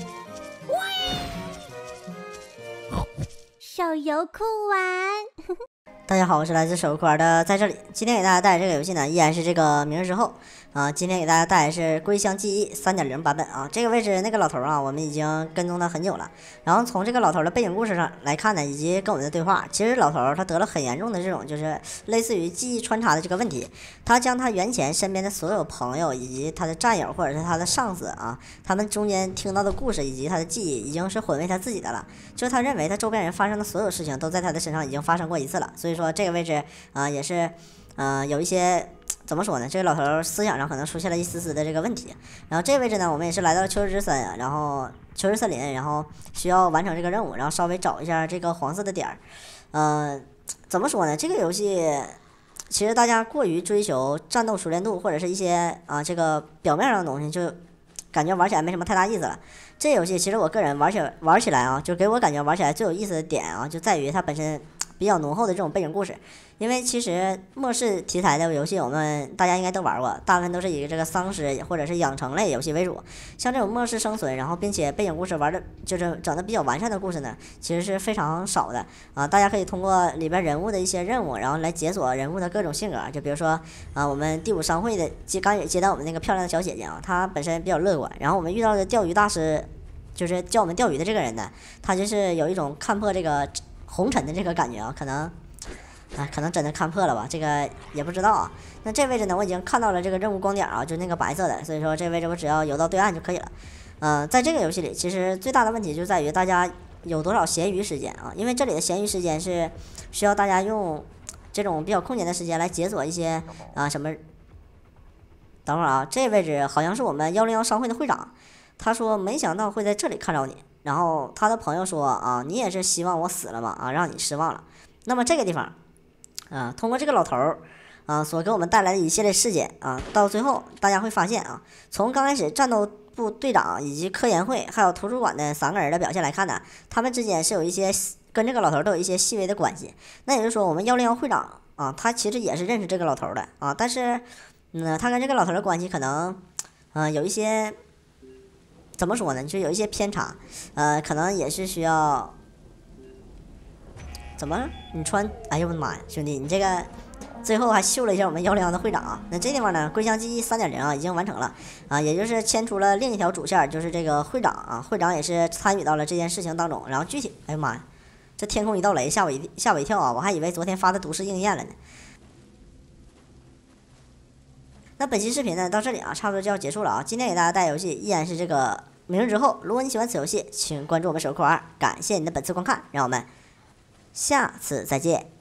Thank you. 手游酷玩。大家好，我是来自手游酷玩的，在这里，今天给大家带来这个游戏呢，依然是这个《明日之后》啊。今天给大家带来是《归乡记忆》三点零版本啊。这个位置那个老头啊，我们已经跟踪他很久了。然后从这个老头的背景故事上来看呢，以及跟我们的对话，其实老头他得了很严重的这种就是类似于记忆穿插的这个问题。他将他原前身边的所有朋友以及他的战友或者是他的上司啊，他们中间听到的故事以及他的记忆，已经是混为他自己的了。就是他认为他周边人发生的所有事情都在他的身上已经发生过一次了，所以说这个位置啊也是，呃有一些 怎么说呢？这个老头思想上可能出现了一丝丝的这个问题。然后这个位置呢，我们也是来到了秋日之森，然后秋日森林，然后需要完成这个任务，然后稍微找一下这个黄色的点儿。嗯，怎么说呢？这个游戏其实大家过于追求战斗熟练度或者是一些啊这个表面上的东西，就感觉玩起来没什么太大意思了。这游戏其实我个人玩起玩起来啊，就给我感觉玩起来最有意思的点啊，就在于它本身比较浓厚的这种背景故事。因为其实末世题材的游戏，我们大家应该都玩过，大部分都是以这个丧尸或者是养成类游戏为主。像这种末世生存，然后并且背景故事玩的就是整的比较完善的故事呢，其实是非常少的啊。大家可以通过里边人物的一些任务，然后来解锁人物的各种性格。就比如说啊，我们第五商会的接刚也接待我们那个漂亮的小姐姐啊，她本身比较乐观。然后我们遇到的钓鱼大师，就是教我们钓鱼的这个人呢，他就是有一种看破这个红尘的这个感觉啊，可能。啊，可能真的看破了吧，这个也不知道啊。那这位置呢，我已经看到了这个任务光点啊，就那个白色的，所以说这位置我只要游到对岸就可以了。嗯，在这个游戏里，其实最大的问题就在于大家有多少闲余时间啊？因为这里的闲余时间是需要大家用这种比较空闲的时间来解锁一些啊什么。等会儿啊，这位置好像是我们幺零幺商会的会长，他说没想到会在这里看着你，然后他的朋友说啊，你也是希望我死了吧？啊，让你失望了。那么这个地方。啊，通过这个老头儿啊所给我们带来的一系列事件啊，到最后大家会发现啊，从刚开始战斗部队长以及科研会还有图书馆的三个人的表现来看呢，他们之间是有一些跟这个老头儿都有一些细微的关系。那也就是说，我们幺零幺会长啊，他其实也是认识这个老头儿的啊，但是嗯，他跟这个老头儿的关系可能嗯有一些怎么说呢？就有一些偏差，呃，可能也是需要。怎么？你穿？哎呦我的妈呀，兄弟，你这个最后还秀了一下我们幺零幺的会长啊！那这地方呢，归乡记忆三点零啊已经完成了啊，也就是牵出了另一条主线，就是这个会长啊，会长也是参与到了这件事情当中。然后具体，哎呀妈呀，这天空一道雷，吓我一吓我一跳啊！我还以为昨天发的毒誓应验了呢。那本期视频呢到这里啊，差不多就要结束了啊。今天给大家带游戏依然是这个明日之后。如果你喜欢此游戏，请关注我们手扣二。感谢你的本次观看，让我们。下次再见。